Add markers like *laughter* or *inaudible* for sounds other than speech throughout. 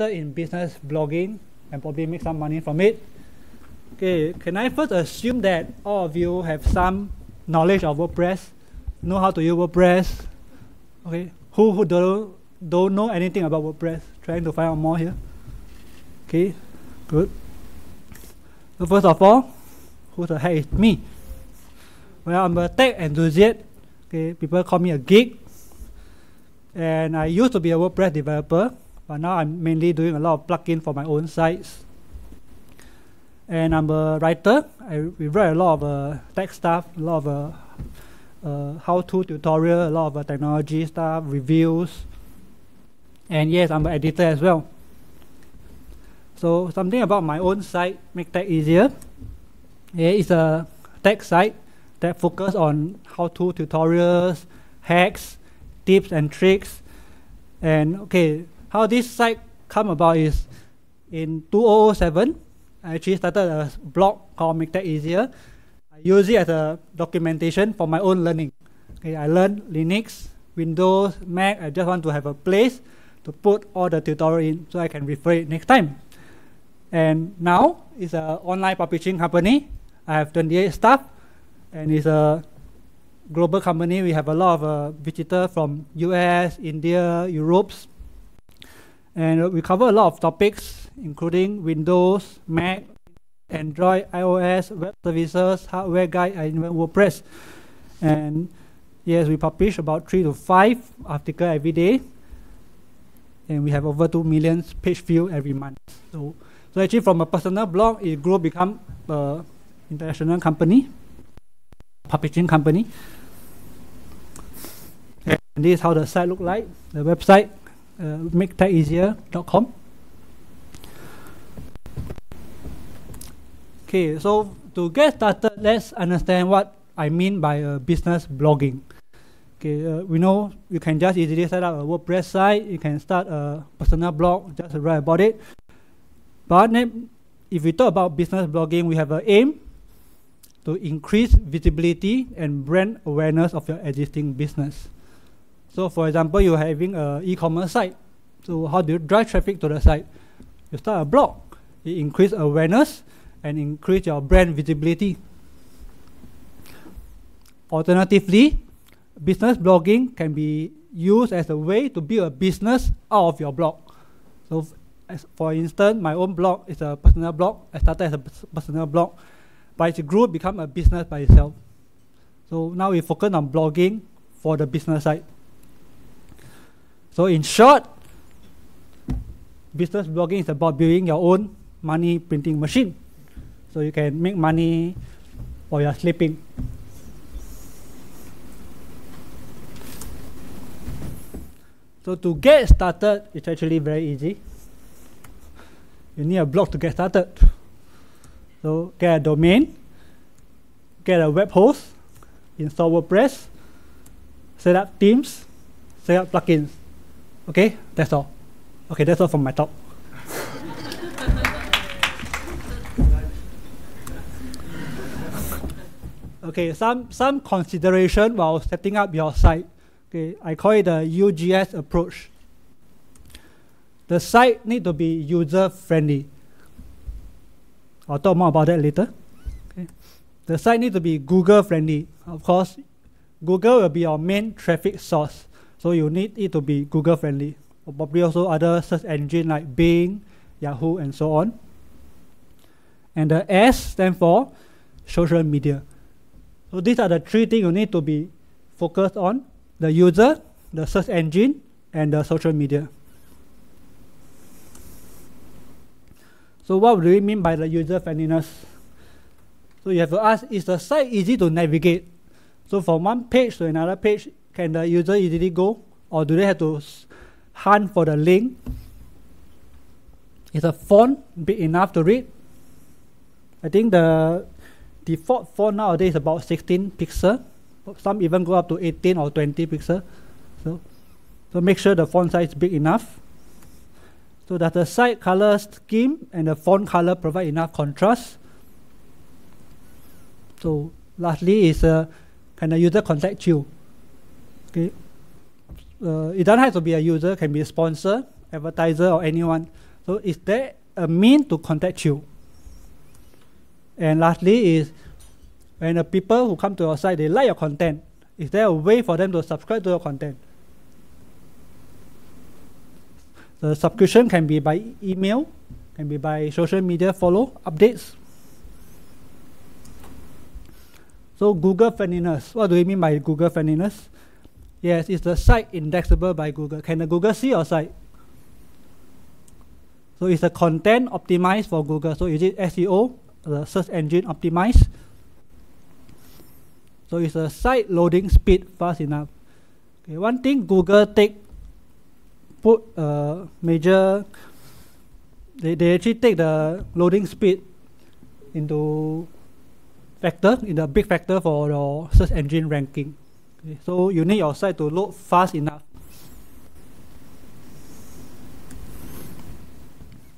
interested in business blogging and probably make some money from it. Okay, can I first assume that all of you have some knowledge of WordPress, know how to use WordPress? Okay, who who don't don't know anything about WordPress? Trying to find out more here. Okay, good. So first of all, who the heck is me? Well, I'm a tech enthusiast. Okay, people call me a geek. And I used to be a WordPress developer, but now I'm mainly doing a lot of plugin for my own sites. And I'm a writer. I we write a lot of uh, tech stuff, a lot of uh, uh, how-to tutorial, a lot of uh, technology stuff, reviews. And yes, I'm an editor as well. So something about my own site, make tech easier. It's a tech site that focus on how-to tutorials, hacks, tips and tricks. And okay, how this site come about is in 2007, I actually started a blog called Make Tech Easier. I use it as a documentation for my own learning. Okay, I learned Linux, Windows, Mac. I just want to have a place to put all the tutorial in so I can refer it next time. And now it's an online publishing company. I have 28 staff and it's a global company. We have a lot of uh, visitors from US, India, Europe. And we cover a lot of topics, including Windows, Mac, Android, iOS, web services, hardware guide, and even WordPress. And yes, we publish about three to five articles every day. And we have over 2 million page view every month. So, so actually from a personal blog, it grew become an international company, publishing company. And this is how the site look like. The website, uh, maketecheasier.com. Okay, so to get started, let's understand what I mean by uh, business blogging. Okay, uh, we know you can just easily set up a WordPress site. You can start a personal blog, just write about it. But if we talk about business blogging, we have an aim to increase visibility and brand awareness of your existing business. So for example, you're having an e-commerce site. So how do you drive traffic to the site? You start a blog. It increase awareness and increase your brand visibility. Alternatively, business blogging can be used as a way to build a business out of your blog. So for instance, my own blog is a personal blog. I started as a personal blog, but it grew become a business by itself. So now we focus on blogging for the business side. So in short, business blogging is about building your own money printing machine. So you can make money while you're sleeping. So to get started, it's actually very easy. You need a blog to get started. So get a domain, get a web host, install WordPress, set up themes, set up plugins. Okay, that's all. Okay, that's all from my talk. *laughs* okay, some, some consideration while setting up your site. Okay, I call it the UGS approach. The site need to be user friendly. I'll talk more about that later. Okay. The site need to be Google friendly. Of course, Google will be your main traffic source. So you need it to be Google friendly. Or probably also other search engine like Bing, Yahoo, and so on. And the S stand for social media. So these are the three things you need to be focused on. The user, the search engine, and the social media. So what do we mean by the user friendliness? So you have to ask, is the site easy to navigate? So from one page to another page, can the user easily go? Or do they have to hunt for the link? Is the font big enough to read? I think the default font nowadays is about 16 pixel. Some even go up to 18 or 20 pixel. So, so make sure the font size is big enough. So that the site color scheme and the font color provide enough contrast. So lastly is uh, can the user contact you? Okay. Uh, it doesn't have to be a user, can be a sponsor, advertiser, or anyone. So is there a mean to contact you? And lastly is when the people who come to your site, they like your content, is there a way for them to subscribe to your content? The subscription can be by email, can be by social media follow updates. So Google friendliness. What do we mean by Google friendliness? Yes, it's the site indexable by Google. Can the Google see your site? So it's the content optimized for Google. So is it SEO, the search engine optimized? So it's a site loading speed fast enough. Okay, one thing Google take put a major they, they actually take the loading speed into factor in the big factor for your search engine ranking. Okay, so you need your site to load fast enough.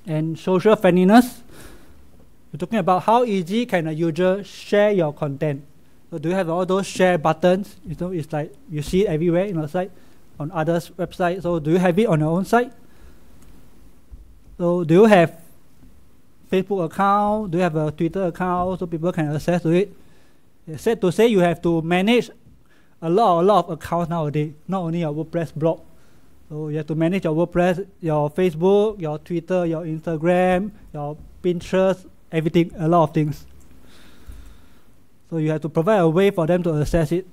And social friendliness, we're talking about how easy can a user share your content. So do you have all those share buttons? You know, it's like you see it everywhere in your site, on others' website. So do you have it on your own site? So do you have Facebook account? Do you have a Twitter account so people can access to it? Said to say you have to manage a lot, a lot of accounts nowadays, not only your WordPress blog. So you have to manage your WordPress, your Facebook, your Twitter, your Instagram, your Pinterest, everything, a lot of things. So you have to provide a way for them to access it.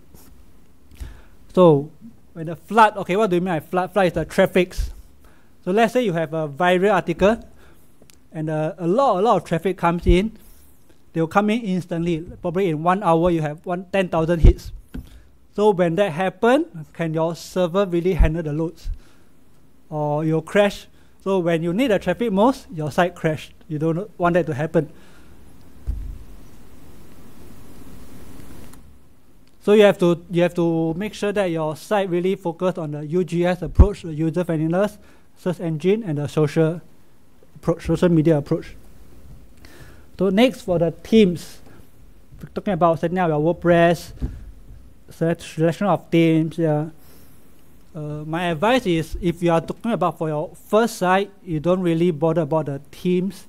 So when the flood, okay, what do you mean by flood? Flood is the traffic. So let's say you have a viral article and uh, a lot, a lot of traffic comes in. They'll come in instantly. Probably in one hour, you have one 10,000 hits. So when that happens, can your server really handle the loads? Or you'll crash. So when you need the traffic most, your site crashed. You don't want that to happen. So you have to you have to make sure that your site really focus on the UGS approach, the user friendliness, search engine, and the social approach, social media approach. So next for the themes, we're talking about setting up your WordPress, selection of themes. Yeah. Uh, my advice is if you are talking about for your first site, you don't really bother about the themes,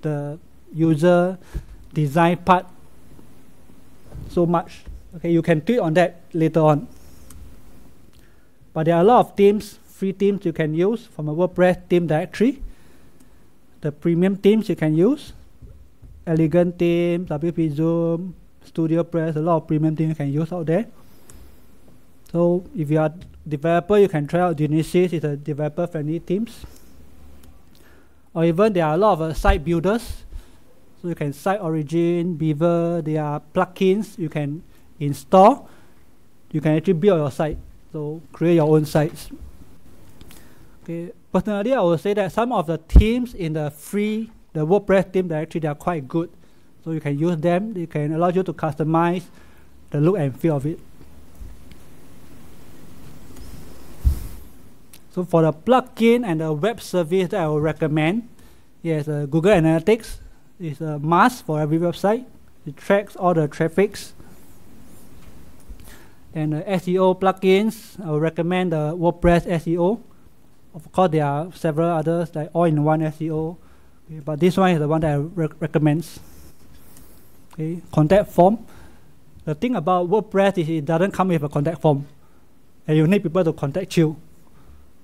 the user design part so much. Okay, you can tweet on that later on. But there are a lot of themes, free themes you can use from a WordPress theme directory. The premium themes you can use, Elegant theme, WP Zoom, Studio Press, a lot of premium themes you can use out there. So if you are developer, you can try out Genesis, it's a developer-friendly themes. Or even there are a lot of uh, site builders. So you can SiteOrigin, Beaver, there are plugins you can install. You can actually build your site. So create your own sites. Okay. Personally, I would say that some of the themes in the free, the WordPress theme directory, they are quite good. So you can use them. They can allow you to customize the look and feel of it. So for the plugin and the web service that I will recommend, yes, uh, Google Analytics is a must for every website. It tracks all the traffics. And the SEO plugins, I will recommend the WordPress SEO. Of course, there are several others like all-in-one SEO, okay, but this one is the one that I re recommend. Okay, contact form. The thing about WordPress is it doesn't come with a contact form, and you need people to contact you.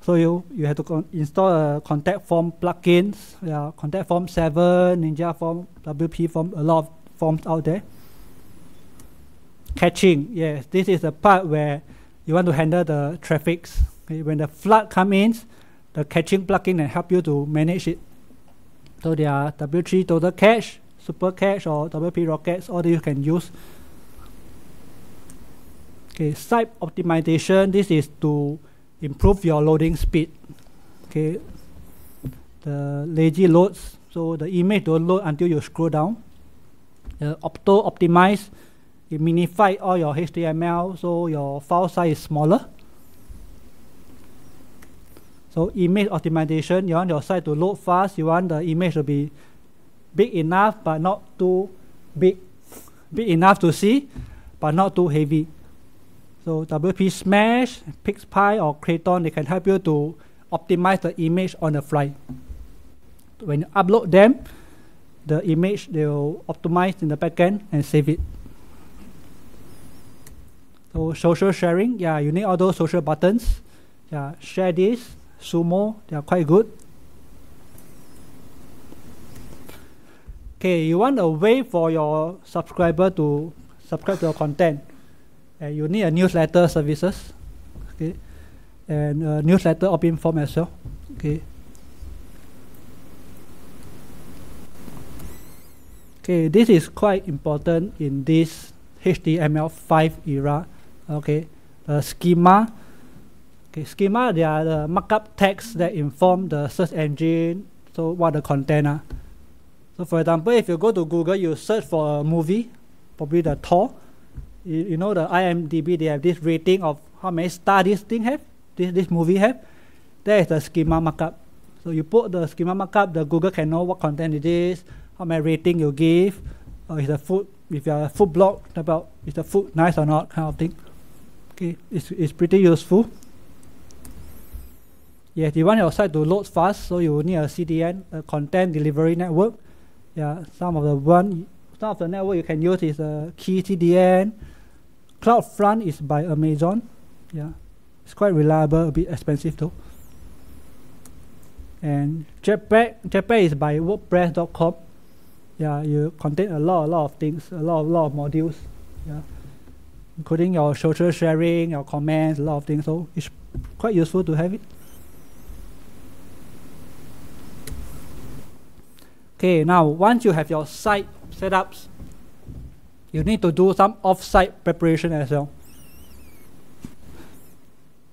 So you, you have to install a contact form plugins, yeah, contact form 7, Ninja form, WP form, a lot of forms out there. Caching, yes, this is the part where you want to handle the traffics. Okay, when the flood comes in, the caching plugin can help you to manage it. So there are W3 Total Cache, Super Cache, or WP Rockets, all you can use. Okay, site optimization, this is to improve your loading speed. Okay, the lazy loads, so the image don't load until you scroll down. The Autoptimize, it minify all your HTML so your file size is smaller. So image optimization, you want your site to load fast, you want the image to be big enough but not too big, big enough to see, but not too heavy. So WP Smush, PixPy, or Kraken, they can help you to optimize the image on the fly. when you upload them, the image they'll optimize in the backend and save it. So social sharing, yeah, you need all those social buttons. Yeah, share this, Sumo, they are quite good. Okay, you want a way for your subscriber to subscribe to your content. And you need a newsletter services. Okay. And a newsletter opt-in form as well. Okay. Okay, this is quite important in this HTML5 era. Okay, the schema. Okay, schema they are the markup text that inform the search engine. So what the content are. So for example, if you go to Google, you search for a movie, probably the Thor. You, you know the IMDb, they have this rating of how many stars this thing have, this, this movie have. There is the schema markup. So you put the schema markup, the Google can know what content it is, how many rating you give, or is the food, if you are a food blog, about is the food nice or not, kind of thing. Okay, it's, it's pretty useful. Yes, you want your site to load fast, so you need a CDN, a content delivery network. Yeah, some of the one, some of the network you can use is a Key CDN. CloudFront is by Amazon. Yeah, it's quite reliable, a bit expensive though. And Jetpack, Jetpack is by WordPress.com. Yeah, you contain a lot, a lot of things, a lot, a lot of modules. Yeah, including your social sharing, your comments, a lot of things. So it's quite useful to have it. Okay, now once you have your site set up, you need to do some off-site preparation as well.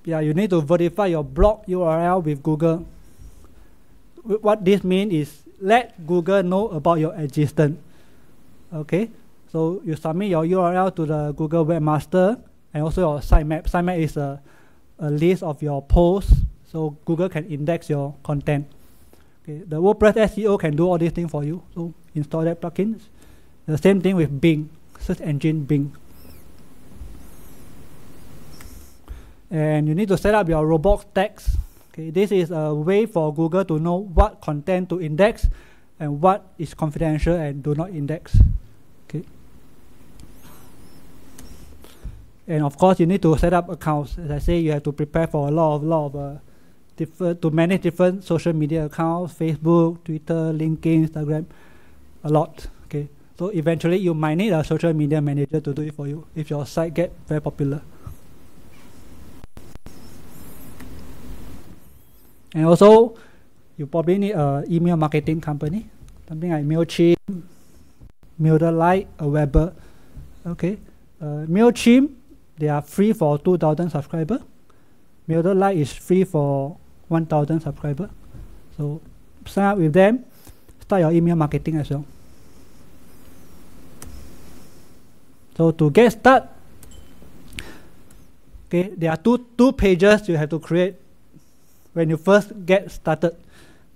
Yeah, you need to verify your blog URL with Google. What this means is let Google know about your existence. Okay, so you submit your URL to the Google Webmaster and also your sitemap. Sitemap is a, a list of your posts, so Google can index your content. Okay, the WordPress SEO can do all these things for you. So install that plugin. The same thing with Bing, search engine Bing. And you need to set up your robots tags. Okay, this is a way for Google to know what content to index and what is confidential and do not index. Okay. And of course, you need to set up accounts. As I say, you have to prepare for a lot of lot of uh, different to manage different social media accounts, Facebook, Twitter, LinkedIn, Instagram, a lot. So eventually you might need a social media manager to do it for you if your site get very popular. And also, you probably need a email marketing company, something like Mailchimp, MailerLite, Aweber. Okay, uh, Mailchimp they are free for 2,000 subscribers. MailerLite is free for 1000 subscribers. So sign up with them, start your email marketing as well. So to get started, okay, there are two, two pages you have to create when you first get started.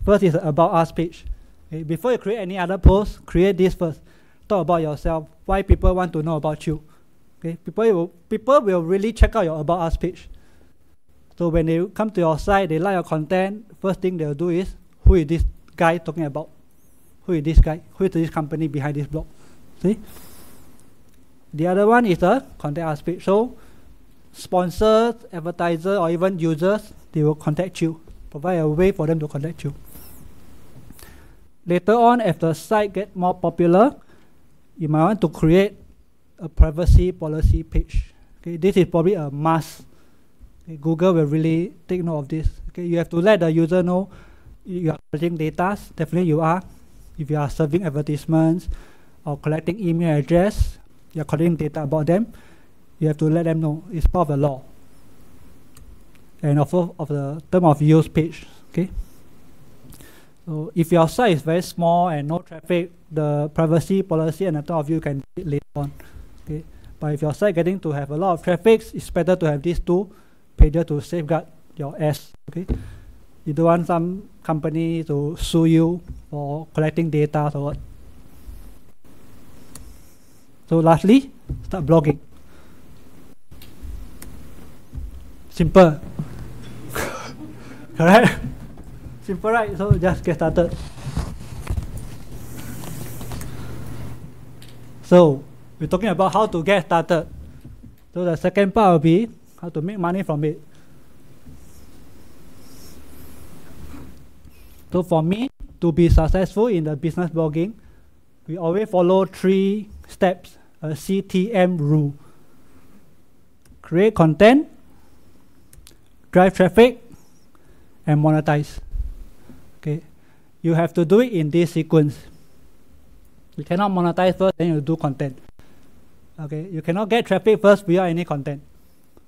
First is About Us page. Okay, before you create any other post, create this first. Talk about yourself, why people want to know about you. Okay, people will, people will really check out your About Us page. So when they come to your site, they like your content, first thing they'll do is, who is this guy talking about? Who is this guy? Who is this company behind this blog? See? The other one is the contact us page. So sponsors, advertisers, or even users, they will contact you. Provide a way for them to contact you. Later on, as the site get more popular, you might want to create a privacy policy page. Okay, this is probably a must Okay, Google will really take note of this. Okay, you have to let the user know you are collecting data. Definitely you are. If you are serving advertisements or collecting email address, you are collecting data about them. You have to let them know. It's part of the law. And also of the term of use page. Okay. So if your site is very small and no traffic, the privacy policy and the term of use can later on. Okay. But if your site getting to have a lot of traffic, it's better to have these two pages to safeguard your ass. Okay, you don't want some company to sue you for collecting data or what. So lastly, start blogging. Simple. *laughs* Correct? Simple, right? So just get started. So we're talking about how to get started. So the second part will be how to make money from it. So for me to be successful in the business blogging, we always follow three steps a CTM rule. Create content, drive traffic, and monetize. Okay, you have to do it in this sequence. You cannot monetize first, then you do content. Okay, you cannot get traffic first without any content.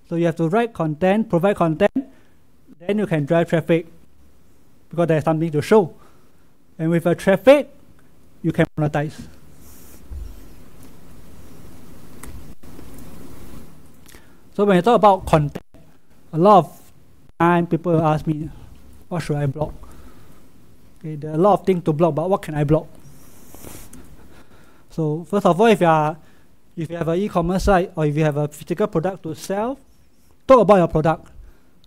So you have to write content, provide content, then you can drive traffic because there's something to show. And with a traffic, you can monetize. So when you talk about content, a lot of time people ask me, what should I blog? Okay, there are a lot of things to blog, but what can I blog? So first of all, if you are if you have an e-commerce site or if you have a physical product to sell, talk about your product.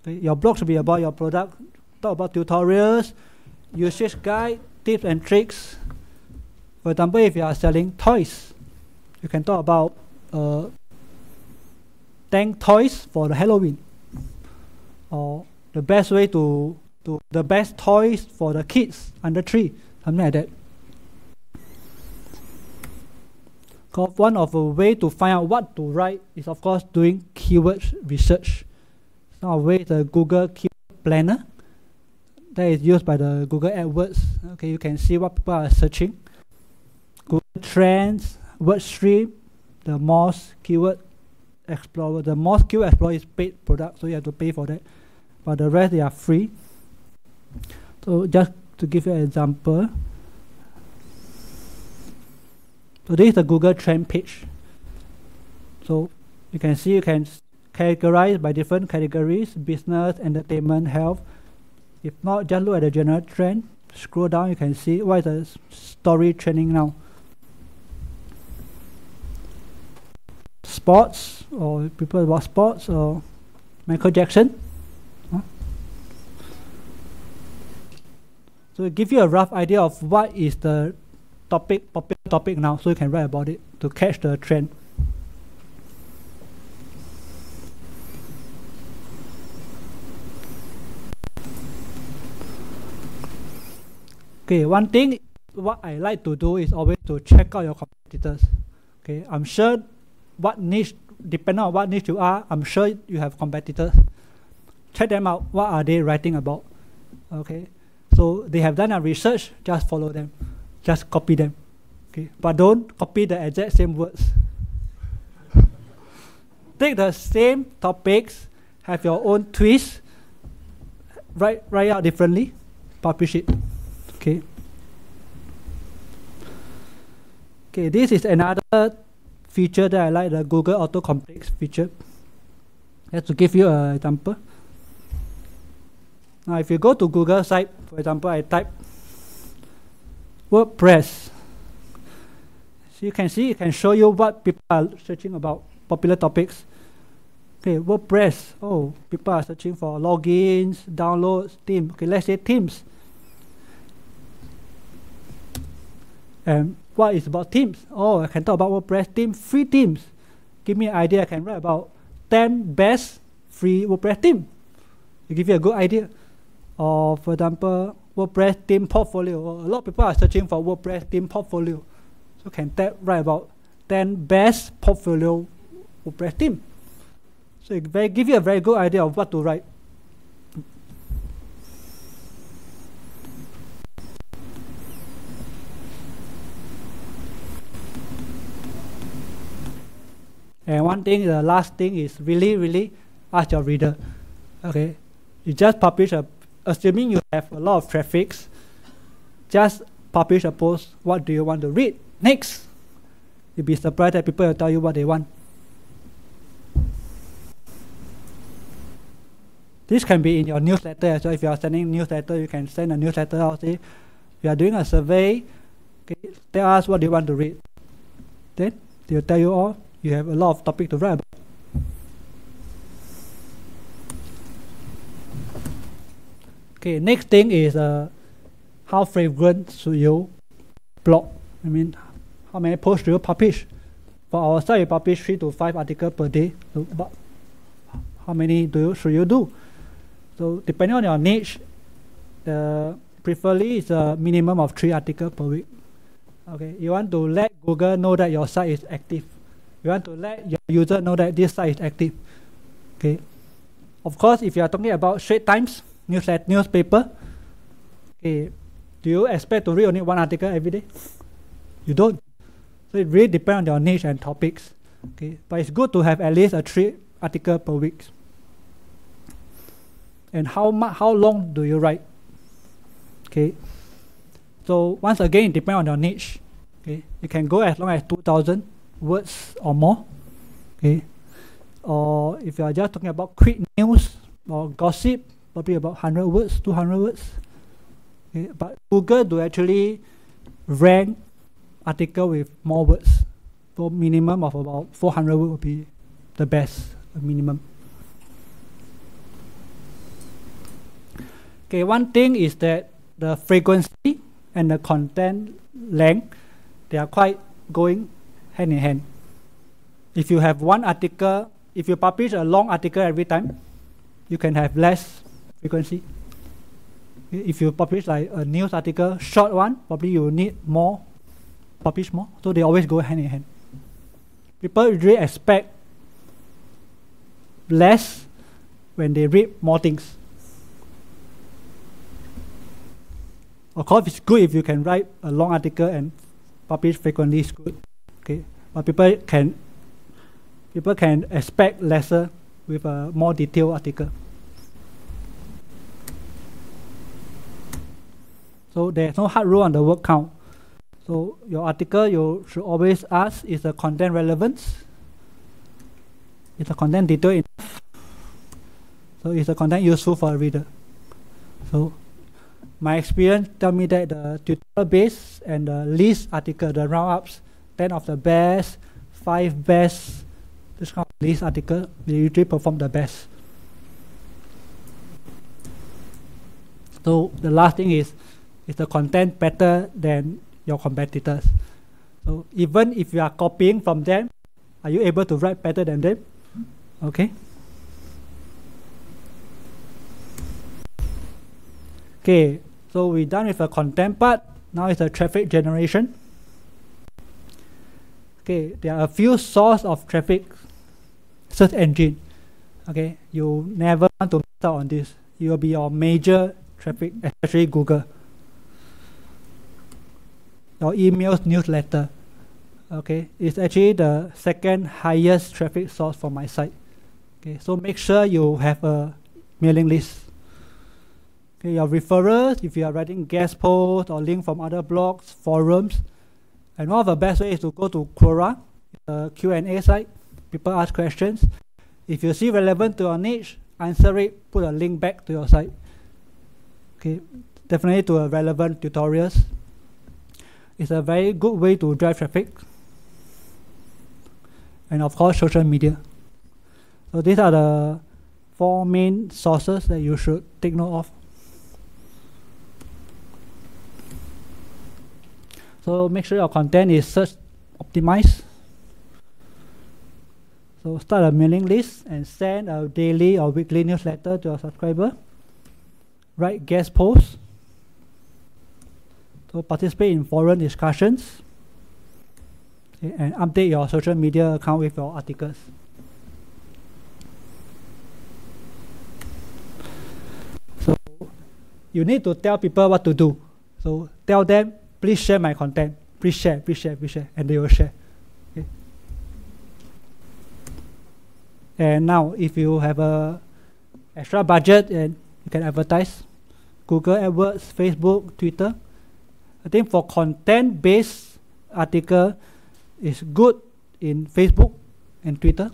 Okay? Your blog should be about your product. Talk about tutorials, usage guide, tips and tricks. For example, if you are selling toys, you can talk about uh, 10 toys for the Halloween, or the best way to, to the best toys for the kids under three, something like that. One of the way to find out what to write is of course doing keyword research. Some way the Google Keyword Planner that is used by the Google AdWords. Okay, you can see what people are searching. Google Trends, WordStream, the Moz Keyword Explorer. The Moz Keyword Explorer is paid product, so you have to pay for that. But the rest they are free. So just to give you an example, so this is the Google Trend page. So you can see you can categorize by different categories, business, entertainment, health. If not, just look at the general trend. Scroll down, you can see what is the story trending now. Sports, or people about sports, or Michael Jackson. So it gives you a rough idea of what is the topic, popular topic now, so you can write about it to catch the trend. Okay, one thing what I like to do is always to check out your competitors. Okay, I'm sure what niche, depending on what niche you are, I'm sure you have competitors. Check them out. What are they writing about? Okay, so they have done a research. Just follow them just copy them. Okay, but don't copy the exact same words. *laughs* Take the same topics, have your own twist, write write out differently, publish it. Okay. Okay, this is another feature that I like, the Google autocomplete feature. Just to give you an example. Now, if you go to Google site, for example, I type WordPress. So you can see, it can show you what people are searching about, popular topics. Okay, WordPress. Oh, people are searching for logins, downloads, themes. Okay, let's say themes. And what is about Teams? Oh, I can talk about WordPress theme, free themes. Give me an idea, I can write about 10 best free WordPress theme. To give you a good idea. Or for example, WordPress theme portfolio. A lot of people are searching for WordPress theme portfolio. So can that write about 10 best portfolio WordPress theme. So it very, give you a very good idea of what to write. And one thing, the last thing is really, really ask your reader. Okay, you just publish a assuming you have a lot of traffic, just publish a post. What do you want to read? Next. You'll be surprised that people will tell you what they want. This can be in your newsletter So If you are sending newsletter, you can send a newsletter out. Say, you are doing a survey. Okay, tell us what you want to read. Then they'll tell you all. You have a lot of topic to write about. Okay, next thing is uh, how frequent should you blog? I mean, how many posts do you publish? for our site, we publish three to five articles per day. So, but how many do you should you do? So depending on your niche, the preferably is a minimum of three articles per week. Okay, you want to let Google know that your site is active. You want to let your user know that this site is active. Okay. Of course, if you are talking about Straits Times, newsletter, newspaper, okay, do you expect to read only one article every day? You don't. So it really depends on your niche and topics. Okay, but it's good to have at least a three article per week. And how much, how long do you write? Okay. So once again, it depends on your niche. Okay, you can go as long as two thousand words or more. Okay, or if you are just talking about quick news or gossip, probably about hundred words, two hundred words. Okay, but Google do actually rank article with more words. So minimum of about 400 words would be the best minimum. Okay, one thing is that the frequency and the content length, they are quite going hand in hand. If you have one article, if you publish a long article every time, you can have less frequency. If you publish like a news article, short one, probably you need more, publish more. So they always go hand in hand. People usually expect less when they read more things. Of course, it's good if you can write a long article and publish frequently. It's good. But people can people can expect lesser with a more detailed article. So there's no hard rule on the word count. So your article you should always ask is the content relevant? Is the content detailed enough? So is the content useful for a reader? So my experience tell me that the tutorial base and the list article, the roundups, 10 of the best, 5 best, this kind of list article, they usually perform the best. So the last thing is, is the content better than your competitors? So even if you are copying from them, are you able to write better than them? Okay. Okay, so we're done with the content part. Now it's the traffic generation. Okay, there are a few source of traffic search engine. Okay, you never want to miss out on this. It will be your major traffic, especially Google. Your emails newsletter. Okay, it's actually the second highest traffic source for my site. Okay, so make sure you have a mailing list. Okay, your referrals, if you are writing guest posts or link from other blogs, forums, and one of the best ways is to go to Quora, the Q&A site. People ask questions. If you see relevant to your niche, answer it, put a link back to your site. Okay, definitely to a relevant tutorials. It's a very good way to drive traffic. And of course, social media. So these are the four main sources that you should take note of. So make sure your content is search optimized. So start a mailing list and send a daily or weekly newsletter to your subscriber. Write guest posts. So participate in forum discussions. And update your social media account with your articles. So you need to tell people what to do. So tell them please share my content. Please share, please share, please share, and they will share. Okay. And now, if you have a extra budget and you can advertise, Google AdWords, Facebook, Twitter. I think for content-based article, is good in Facebook and Twitter.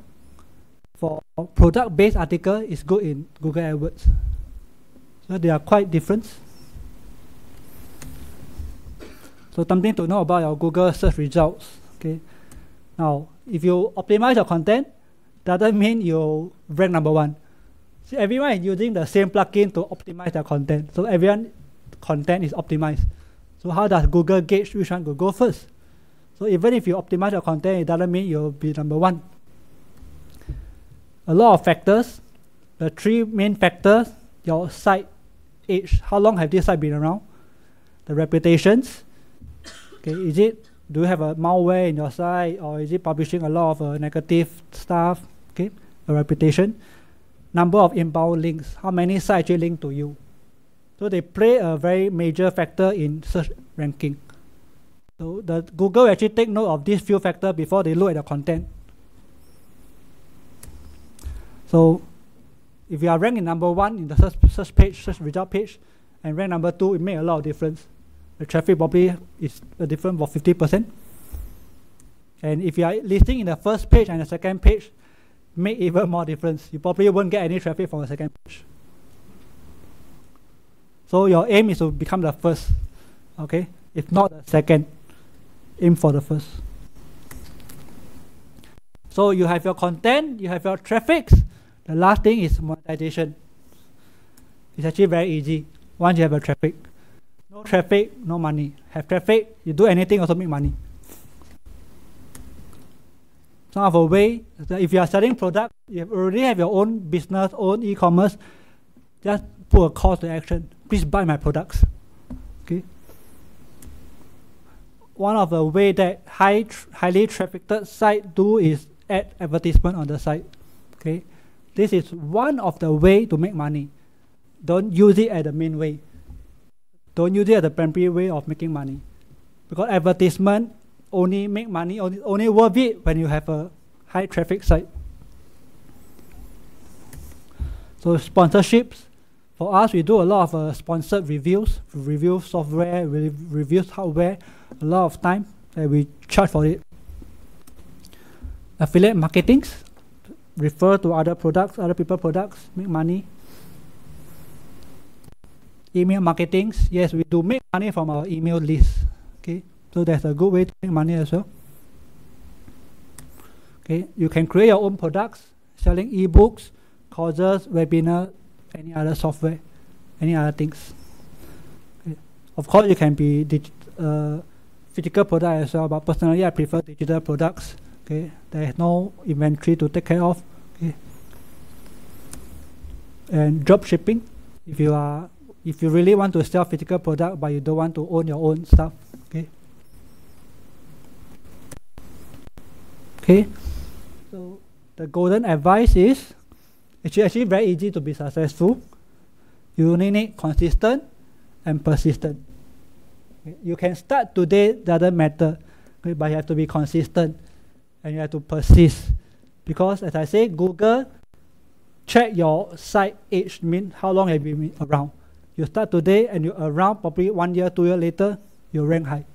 For product-based article, is good in Google AdWords. So they are quite different. So something to know about your Google search results. Okay. Now, if you optimize your content, doesn't mean you rank number one. See, everyone is using the same plugin to optimize their content. So everyone content is optimized. So how does Google gauge which one will go first? So even if you optimize your content, it doesn't mean you'll be number one. A lot of factors. The three main factors, your site age, how long have this site been around? The reputations. Okay, is it do you have a malware in your site or is it publishing a lot of uh, negative stuff? Okay, a reputation. Number of inbound links. How many sites actually link to you? So they play a very major factor in search ranking. So the Google actually take note of these few factors before they look at the content. So if you are ranked in number one in the search, search page, search result page, and rank number two, it make a lot of difference. The traffic probably is a difference of 50%. And if you are listing in the first page and the second page, make even more difference. You probably won't get any traffic from the second page. So your aim is to become the first, okay? If not the second aim for the first. So you have your content, you have your traffic. The last thing is monetization. It's actually very easy once you have a traffic. No traffic, no money. Have traffic, you do anything also make money. Some of the way, if you are selling product, you already have your own business, own e-commerce, just put a call to action. Please buy my products. Okay one of the way that high highly trafficked site do is add advertisement on the site. Okay, this is one of the way to make money. Don't use it as the main way. Don't use it as a primary way of making money, because advertisement only make money only, only worth it when you have a high traffic site. So sponsorships, for us, we do a lot of uh, sponsored reviews, review software, re reviews hardware, a lot of time and we charge for it. Affiliate marketings, refer to other products, other people products, make money. Email marketing, yes, we do make money from our email list. Okay, so that's a good way to make money as well. Okay, you can create your own products, selling ebooks, courses, webinar, any other software, any other things. Okay. Of course, you can be uh, physical product as well, but personally I prefer digital products. Okay, there is no inventory to take care of. Okay, and drop shipping. If you are, if you really want to sell physical product, but you don't want to own your own stuff. Okay. Okay. So the golden advice is, it's actually very easy to be successful. You only need consistent and persistent. You can start today, doesn't matter, okay, but you have to be consistent and you have to persist. Because as I say, Google check your site age, mean how long have you been around. You start today and you're around probably one year, two years later, you rank high.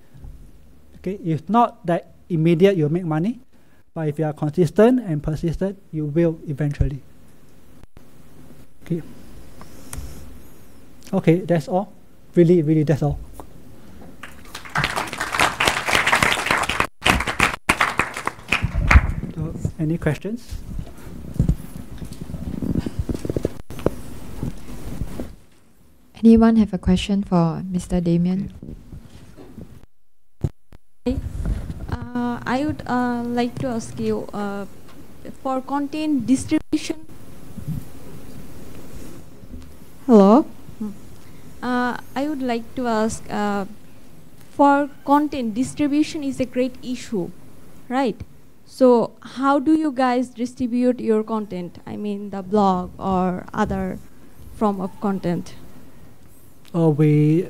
Okay, it's not that immediate, you'll make money. But if you are consistent and persistent, you will eventually. Okay. Okay, that's all. Really, really, that's all. Any questions? Anyone have a question for Mr. Damien? Uh, I would uh, like to ask you uh, for content distribution. Hello. Uh, I would like to ask uh, for content distribution is a great issue, right? So how do you guys distribute your content? I mean the blog or other form of content? Uh, we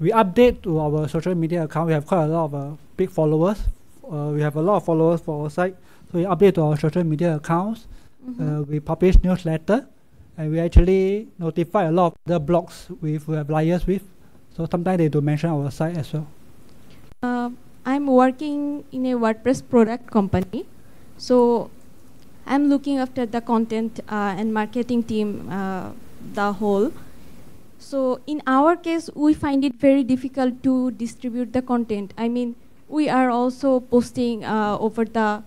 we update to our social media account. We have quite a lot of uh, big followers. Uh, we have a lot of followers for our site. So we update to our social media accounts. Mm -hmm. we publish newsletter, and we actually notify a lot of the blogs with we have liars with. So sometimes they do mention our site as well. Uh, I'm working in a WordPress product company. So I'm looking after the content uh, and marketing team, uh, the whole. So in our case, we find it very difficult to distribute the content. I mean, we are also posting uh, over the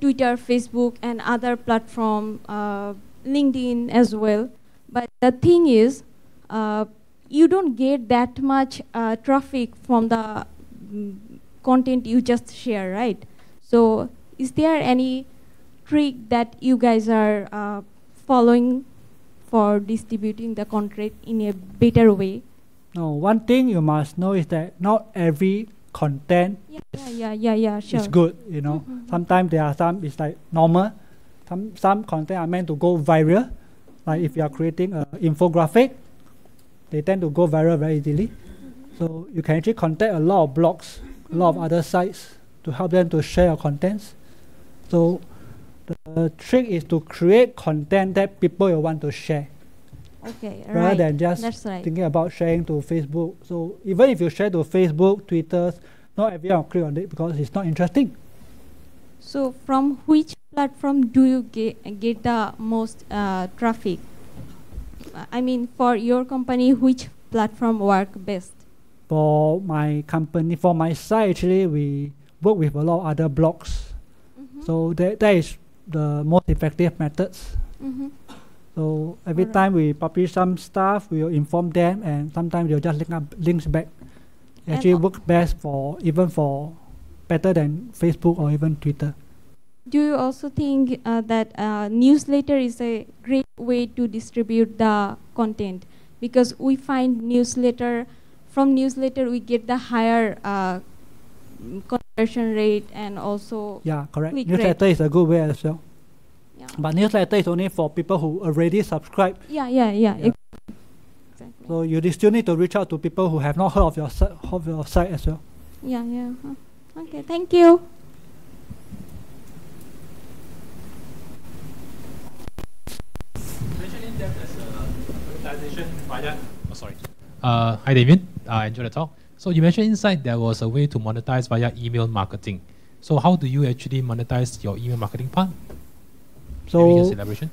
Twitter, Facebook, and other platform, uh, LinkedIn as well. But the thing is, uh, you don't get that much uh, traffic from the mm, content you just share, right? So is there any trick that you guys are uh, following for distributing the content in a better way? No, one thing you must know is that not every content Yeah, yeah, yeah, yeah, yeah sure. is good. You know, Mhm. sometimes there are some it's like normal. Some some content are meant to go viral. Like if you are creating an infographic, they tend to go viral very easily. So you can actually contact a lot of blogs, a lot of other sites to help them to share your contents. So the trick is to create content that people will want to share Okay, rather right. than just right. thinking about sharing to Facebook. So even if you share to Facebook, Twitter, not everyone will click on it because it's not interesting. So from which platform do you get, get the most uh, traffic? I mean, for your company, which platform work best? For my company, for my site, actually, we work with a lot of other blogs. Mhm. So that, that is the most effective methods. Mhm. So every Alright. time we publish some stuff, we will inform them, and sometimes they'll just link up links back. Actually al- works best for even for better than Facebook or even Twitter. Do you also think uh, that uh, newsletter is a great way to distribute the content? Because we find newsletter, from newsletter we get the higher uh, mm, conversion rate and also Yeah, correct. Click Newsletter is a good way as well. yeah, But newsletter is only for people who already subscribe. yeah, yeah, yeah. Yeah. Exactly. So you still need to reach out to people who have not heard of your site, of your site as well. Yeah, yeah. huh. Okay, thank you. mentioned in depth a monetization via. Oh, sorry. Uh, hi, David. I enjoyed the talk. So you mentioned inside there was a way to monetize via email marketing. So how do you actually monetize your email marketing part? So elaboration.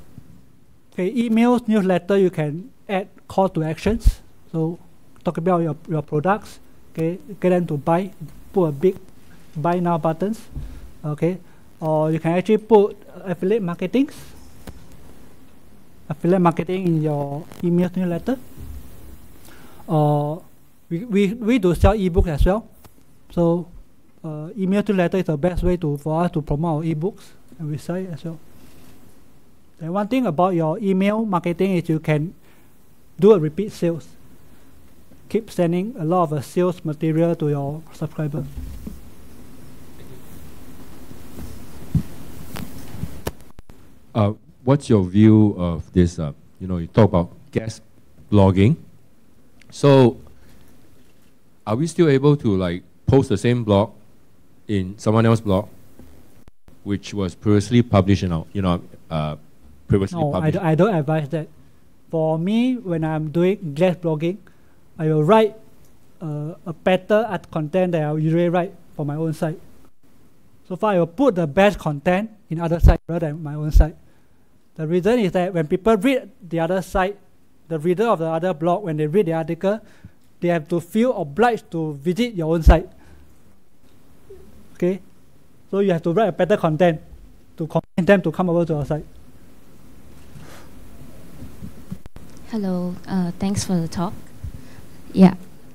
okay, emails, newsletter, you can add call to actions. So talk about your, your products. Okay, get them to buy. Put a big buy now buttons. Okay, or you can actually put affiliate marketing. Affiliate marketing in your email newsletter. Or we, we, we do sell ebooks as well. So uh, email newsletter is the best way to for us to promote our ebooks and we sell it as well. And one thing about your email marketing is you can do a repeat sales. Keep sending a lot of sales material to your subscriber. Uh, what's your view of this? Uh, you know, you talk about guest blogging. So, are we still able to like post the same blog in someone else's blog, which was previously published in our, you know, uh, previously No, I, published? do, I don't advise that. For me, when I'm doing guest blogging, I will write uh, a better art content that I usually write for my own site. So far, I will put the best content in other site rather than my own site. The reason is that when people read the other site, the reader of the other blog, when they read the article, they have to feel obliged to visit your own site. Okay? So you have to write a better content to convince them to come over to your site. Hello, uh, thanks for the talk. Yeah,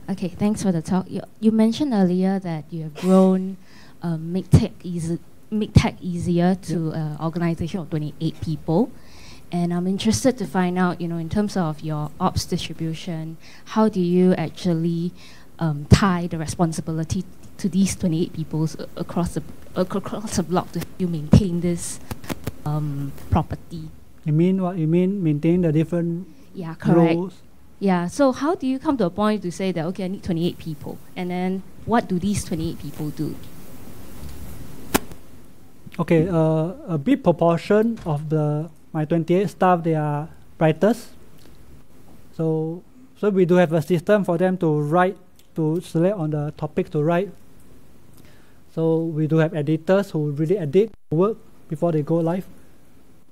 okay, thanks for the talk. You, you mentioned earlier that you have grown uh, Make Tech, easy, make tech easier to an organization of 28 people. And I'm interested to find out, you know, in terms of your ops distribution, how do you actually um, tie the responsibility to these 28 people across the, across the block to you maintain this um, property? You mean what? You mean maintain the different Yeah, correct. roles? Yeah, so how do you come to a point to say that, okay, I need 28 people? And then what do these 28 people do? Okay, uh, a big proportion of the my 28 staff they are writers. So so we do have a system for them to write to select on the topic to write. So we do have editors who really edit work before they go live.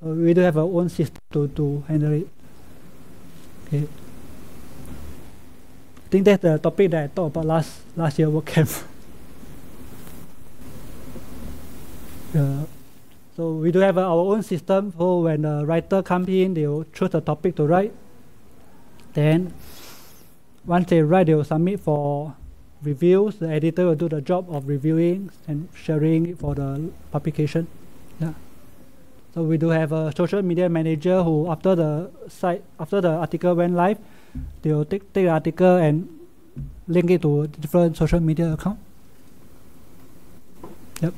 We do have our own system to, to handle it. Okay. I think that's the topic that I talked about last last year WordCamp. *laughs* Yeah. So we do have uh, our own system. So when a writer comes in, they will choose a topic to write. Then once they write, they will submit for reviews, the editor will do the job of reviewing and sharing it for the publication. Yeah. So we do have a social media manager who, after the site, after the article went live, they will take, take the article and link it to different social media account. Yep.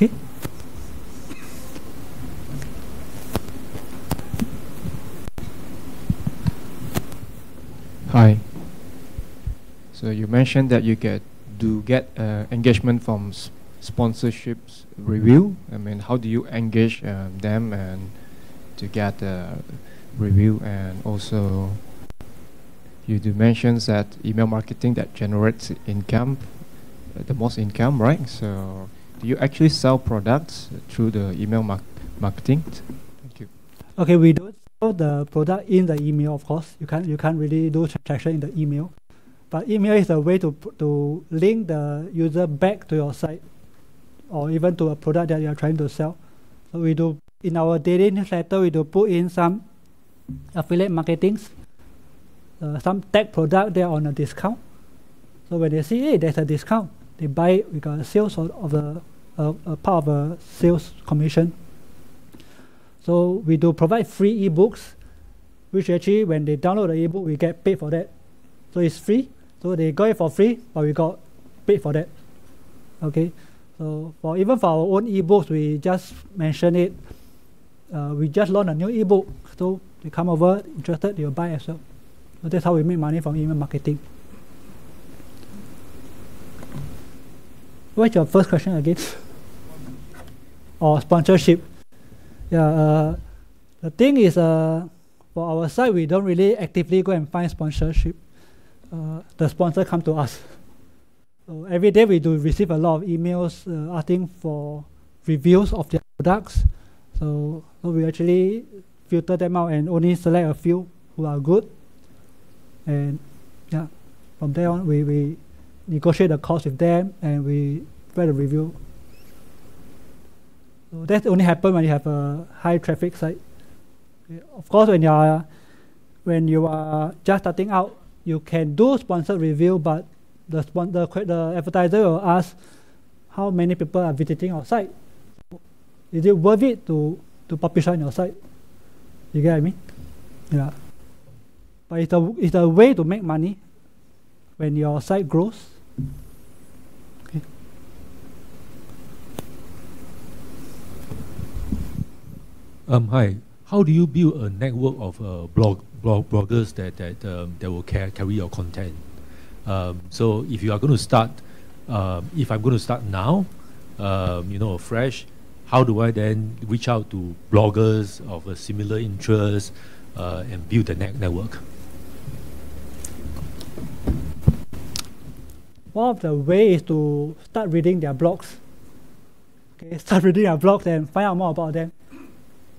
Okay. Hi. So you mentioned that you get do get uh, engagement from sponsorships review. I mean, how do you engage um, them and to get a review? And also, you do mention that email marketing that generates income, uh, the most income, right? So, do you actually sell products through the email mar- marketing? Thank you. Okay, we don't sell the product in the email, of course. You can't you can't really do transaction in the email. But email is a way to to link the user back to your site or even to a product that you are trying to sell. So we do in our daily newsletter we do put in some affiliate marketings, uh, some tech product there on a discount. So when they see hey there's a discount, they buy we got a sales of, of a part of a sales commission. So we do provide free ebooks, which actually when they download the ebook, we get paid for that. So it's free. So they got it for free, but we got paid for that. Okay. So for even for our own ebooks, we just mention it. Uh, we just launched a new ebook. So they come over, interested, they will buy as well. So that's how we make money from email marketing. What's your first question again? or sponsorship? Yeah, uh, the thing is, uh, for our side, we don't really actively go and find sponsorship. Uh, the sponsor come to us. So every day we do receive a lot of emails uh, asking for reviews of their products. So, so we actually filter them out and only select a few who are good. And yeah, from there on, we, we negotiate the cost with them and we write a review. So that only happen when you have a high traffic site. Of course, when you are when you are just starting out, you can do sponsored review, but the the, the advertiser will ask how many people are visiting our site. Is it worth it to to publish on your site? You get what I mean? Yeah. But it's a it's a way to make money when your site grows. Okay. Um, hi. How do you build a network of uh, blog, blog bloggers that that um, that will ca- carry your content? Um, so if you are going to start, um, if I'm going to start now, um, you know, fresh, how do I then reach out to bloggers of a similar interest uh, and build the net network? One of the ways is to start reading their blogs. Okay, *laughs* start reading their blogs and find out more about them.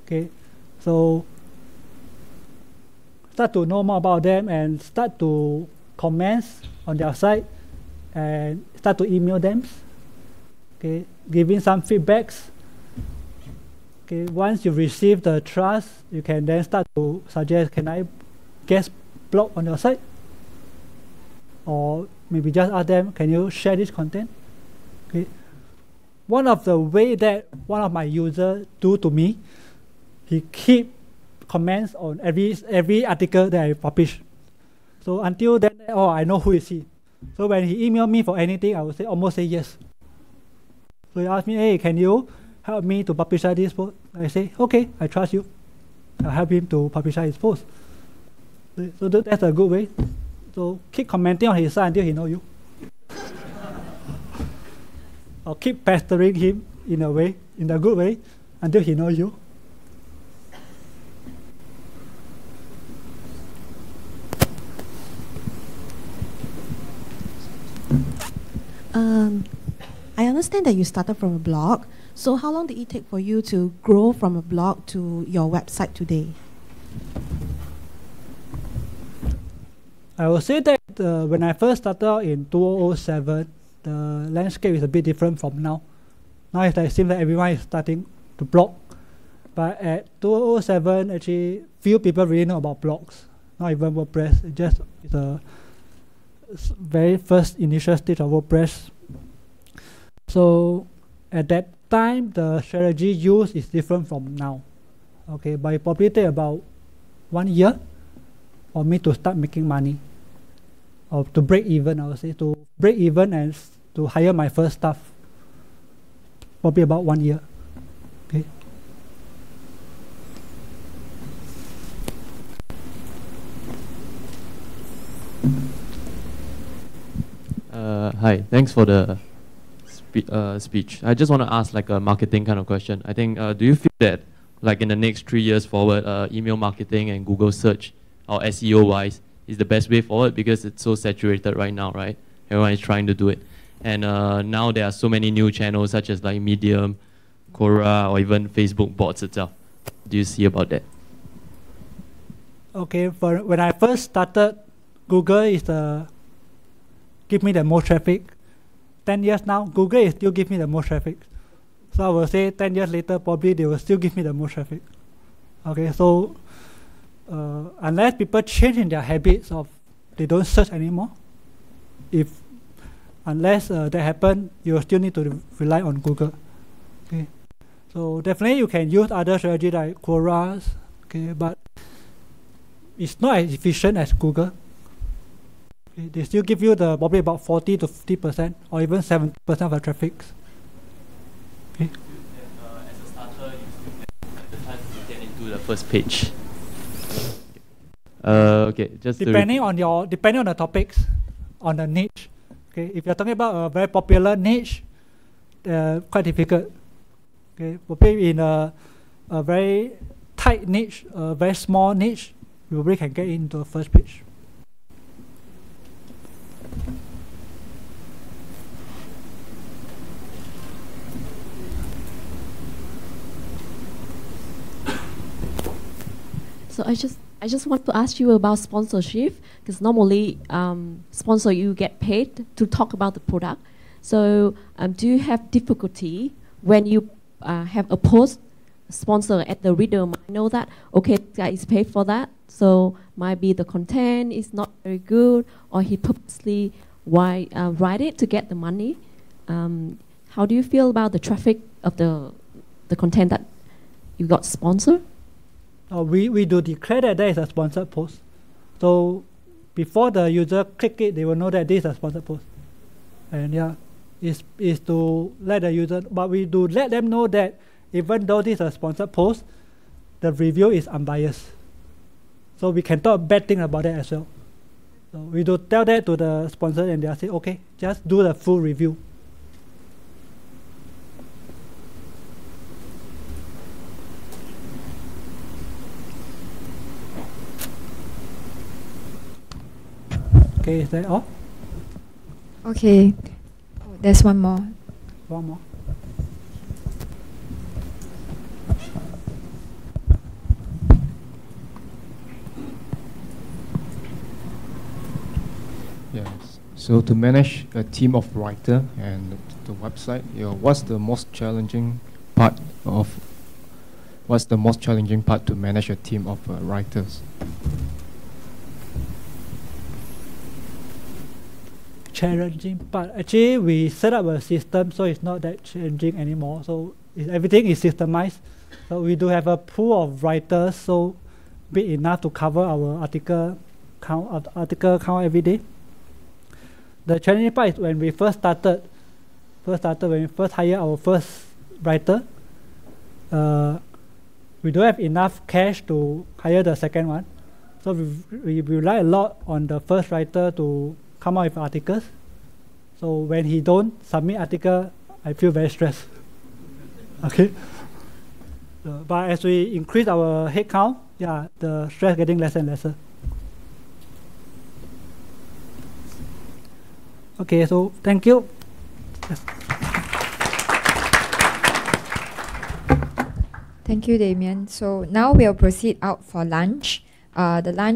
Okay, so start to know more about them and start to comment on their site and start to email them. Okay, giving some feedbacks. Okay, once you receive the trust, you can then start to suggest, can I guest blog on your site? Or maybe just ask them, can you share this content? Okay. One of the way that one of my users do to me, he keep comments on every every article that I publish. So until then, oh, I know who is he. So when he email me for anything, I would say almost say yes. So he asked me, hey, can you help me to publish this post? I say, okay, I trust you. I'll help him to publish his post. So that's a good way. So keep commenting on his site until he know you. or keep pestering him in a way, in a good way, until he know you. Um, I understand that you started from a blog. So how long did it take for you to grow from a blog to your website today? I will say that uh, when I first started out in 2007, the landscape is a bit different from now. Now it seems that everyone is starting to blog. But at 2007, actually, few people really know about blogs. Not even WordPress. It just it's a very first initial stage of WordPress. So at that time, the strategy used is different from now. Okay, but it probably take about one year for me to start making money or to break even. I would say to break even and to hire my first staff. Probably about one year. Okay. Uh, hi, thanks for the spe- uh, speech. I just want to ask like a marketing kind of question. I think, uh, do you feel that like in the next three years forward, uh, email marketing and Google search or SEO wise is the best way forward because it's so saturated right now, right? Everyone is trying to do it. And uh, now there are so many new channels such as like Medium, Quora, or even Facebook bots itself. Do you see about that? Okay, for when I first started, Google is the give me the most traffic. Ten years now, Google is still give me the most traffic. So I will say ten years later, probably they will still give me the most traffic. Okay, so uh, unless people change in their habits of they don't search anymore, if unless uh, that happen, you still need to re- rely on Google. Okay, so definitely you can use other strategy like Quora. Okay, but it's not as efficient as Google. Okay, they still give you the probably about 40 to 50 percent or even 70 percent of the traffic. the first page. Uh, okay, just Depending on your depending on the topics, on the niche. Okay, if you're talking about a very popular niche, uh, quite difficult. Okay, probably in a, a very tight niche, a very small niche, you probably can get into the first page. So I just I just want to ask you about sponsorship because normally um, sponsor you get paid to talk about the product. So um, do you have difficulty when you uh, have a post sponsor at the reader might know that okay guy is paid for that so might be the content is not very good or he purposely why uh, write it to get the money. Um, how do you feel about the traffic of the the content that you got sponsored? Uh, we, we do declare that there is a sponsored post. So before the user click it, they will know that this is a sponsored post. And yeah, is is to let the user, but we do let them know that even though this is a sponsored post, the review is unbiased. So we can talk bad thing about it as well. So we do tell that to the sponsor and they'll say, okay, just do the full review. Okay, is that all? Okay. Oh, there's one more. One more. Yes. So to manage a team of writer and the website, you know, what's the most challenging part of what's the most challenging part to manage a team of uh, writers? Challenging part. Actually, we set up a system, so it's not that challenging anymore. So everything is systemized. So we do have a pool of writers, so big enough to cover our article count, art- article count every day. The challenging part is when we first started. First started when we first hired our first writer. Uh, we don't have enough cash to hire the second one, so we, we rely a lot on the first writer to come out with articles. So when he don't submit article, I feel very stressed. *laughs* okay. So, but as we increase our head count, yeah, the stress getting less and lesser. Okay, so thank you. Yes. Thank you, Damien. So now we'll proceed out for lunch. Uh, the lunch